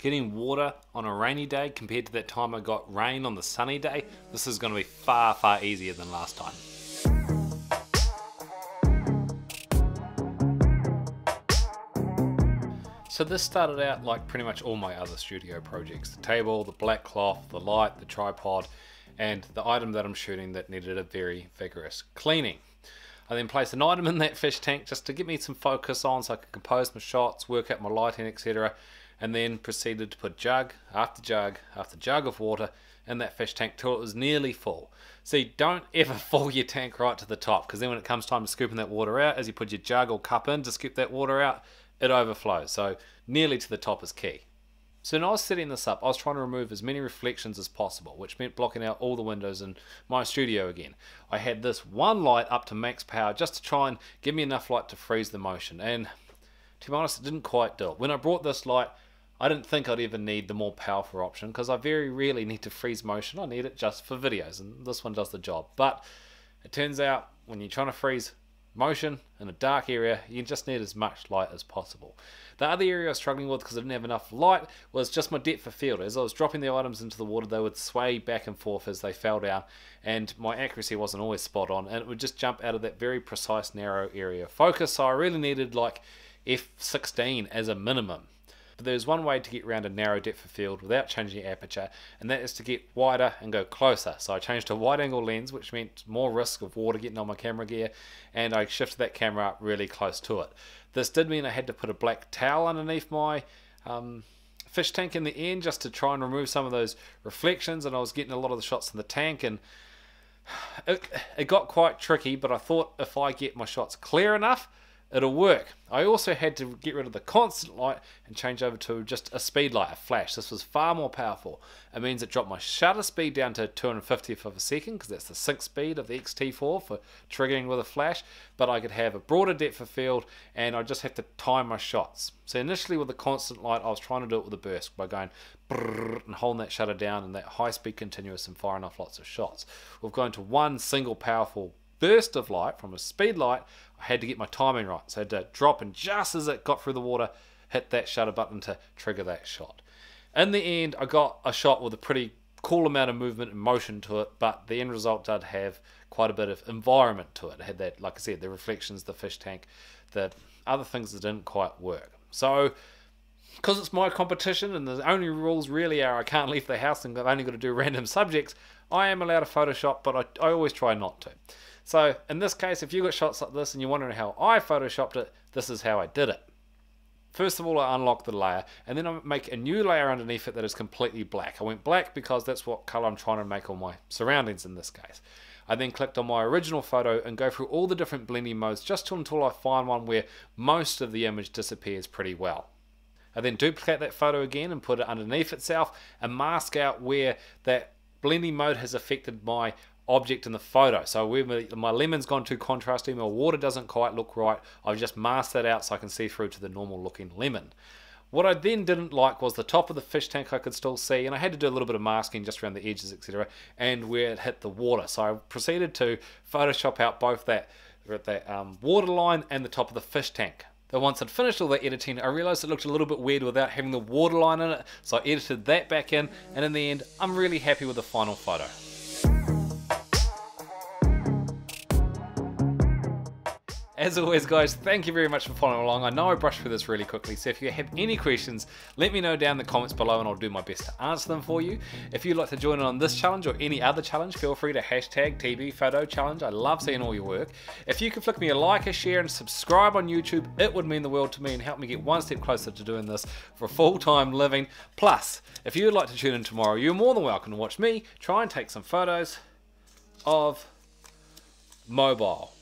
getting water on a rainy day compared to that time I got rain on the sunny day, this is going to be far, far easier than last time. So this started out like pretty much all my other studio projects. The table, the black cloth, the light, the tripod, and the item that I'm shooting that needed a very vigorous cleaning. I then placed an item in that fish tank just to get me some focus on so I could compose my shots, work out my lighting, etc. And then proceeded to put jug after jug after jug of water in that fish tank till it was nearly full. See, don't ever fill your tank right to the top because then when it comes time to scooping that water out, as you put your jug or cup in to scoop that water out, it overflows. So nearly to the top is key. So when I was setting this up, I was trying to remove as many reflections as possible, which meant blocking out all the windows in my studio again. I had this one light up to max power just to try and give me enough light to freeze the motion, and to be honest, it didn't quite do it. When I brought this light, I didn't think I'd ever need the more powerful option because I very rarely need to freeze motion. I need it just for videos, and this one does the job. But it turns out when you're trying to freeze motion in a dark area, you just need as much light as possible. The other area I was struggling with because I didn't have enough light was just my depth of field. As I was dropping the items into the water, they would sway back and forth as they fell down, and my accuracy wasn't always spot on, and it would just jump out of that very precise narrow area of focus. So I really needed like f16 as a minimum. But there's one way to get around a narrow depth of field without changing the aperture, and that is to get wider and go closer. So I changed to a wide angle lens, which meant more risk of water getting on my camera gear, and I shifted that camera up really close to it. This did mean I had to put a black towel underneath my um, fish tank in the end just to try and remove some of those reflections, and I was getting a lot of the shots in the tank and it, it got quite tricky, but I thought if I get my shots clear enough, it'll work. I also had to get rid of the constant light and change over to just a speed light, a flash. This was far more powerful. It means it dropped my shutter speed down to 250th of a second because that's the sync speed of the X-T4 for triggering with a flash, but I could have a broader depth of field and I just have to time my shots. So initially with the constant light, I was trying to do it with a burst by going and holding that shutter down and that high speed continuous and firing off lots of shots. We've gone to one single powerful burst of light from a speed light, I had to get my timing right. So I had to drop and just as it got through the water, hit that shutter button to trigger that shot. In the end, I got a shot with a pretty cool amount of movement and motion to it, but the end result did have quite a bit of environment to it. It had that, like I said, the reflections, the fish tank, the other things that didn't quite work. So, because it's my competition and the only rules really are I can't leave the house and I've only got to do random subjects, I am allowed to Photoshop, but I, I always try not to. So in this case, if you got shots like this and you're wondering how I photoshopped it, this is how I did it. First of all, I unlock the layer, and then I make a new layer underneath it that is completely black. I went black because that's what color I'm trying to make on my surroundings in this case. I then clicked on my original photo and go through all the different blending modes just until I find one where most of the image disappears pretty well. I then duplicate that photo again and put it underneath itself and mask out where that blending mode has affected my object in the photo. So my lemon's gone too contrasty, my water doesn't quite look right, I've just masked that out so I can see through to the normal looking lemon. What I then didn't like was the top of the fish tank I could still see, and I had to do a little bit of masking just around the edges, etc., and where it hit the water. So I proceeded to Photoshop out both that, that um, water line and the top of the fish tank. Though once I'd finished all that editing, I realized it looked a little bit weird without having the water line in it, so I edited that back in, and in the end, I'm really happy with the final photo. As always, guys, thank you very much for following along. I know I brushed through this really quickly, so if you have any questions, let me know down in the comments below and I'll do my best to answer them for you. If you'd like to join in on this challenge or any other challenge, feel free to hashtag TB Photo Challenge. I love seeing all your work. If you could flick me a like, a share, and subscribe on YouTube, it would mean the world to me and help me get one step closer to doing this for a full-time living. Plus, if you'd like to tune in tomorrow, you're more than welcome to watch me try and take some photos of mobile.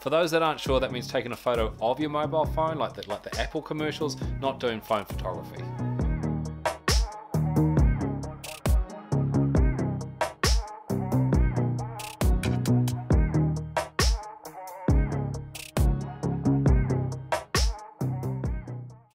For those that aren't sure, that means taking a photo of your mobile phone, like the, like the Apple commercials, not doing phone photography.